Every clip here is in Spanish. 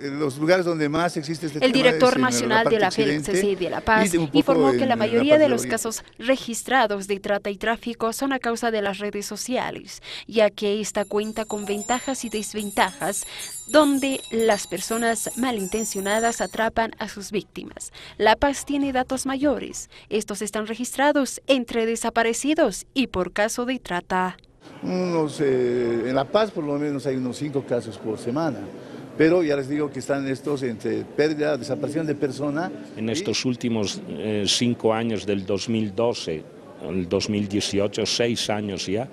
los lugares donde más existe este El director nacional de la FELCC de La Paz informó que la mayoría de los casos registrados de trata y tráfico son a causa de las redes sociales, ya que esta cuenta con ventajas y desventajas donde las personas malintencionadas atrapan a sus víctimas. La Paz tiene datos mayores. Estos están registrados entre desaparecidos y por caso de trata. Unos, eh, en La Paz por lo menos hay unos cinco casos por semana pero ya les digo que están estos entre pérdida, desaparición de persona. En estos últimos eh, cinco años del 2012 al 2018, seis años ya,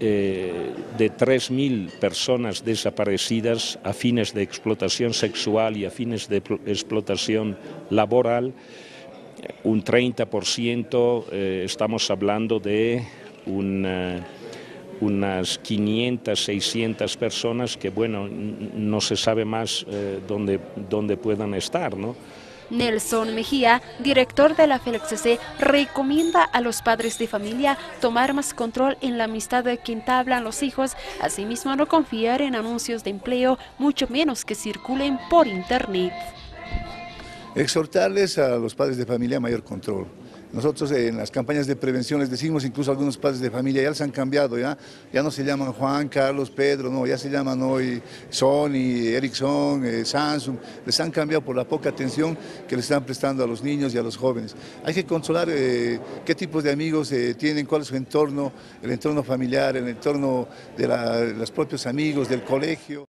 eh, de 3.000 personas desaparecidas a fines de explotación sexual y a fines de explotación laboral, un 30% eh, estamos hablando de un unas 500, 600 personas que, bueno, no se sabe más eh, dónde, dónde puedan estar, ¿no? Nelson Mejía, director de la FELCC, recomienda a los padres de familia tomar más control en la amistad de que entablan los hijos, asimismo no confiar en anuncios de empleo, mucho menos que circulen por internet. Exhortarles a los padres de familia mayor control. Nosotros en las campañas de prevención les decimos, incluso algunos padres de familia ya se han cambiado, ya, ya no se llaman Juan, Carlos, Pedro, no, ya se llaman hoy Sony, Ericsson, eh, Samsung, les han cambiado por la poca atención que le están prestando a los niños y a los jóvenes. Hay que controlar eh, qué tipos de amigos eh, tienen, cuál es su entorno, el entorno familiar, el entorno de los propios amigos, del colegio.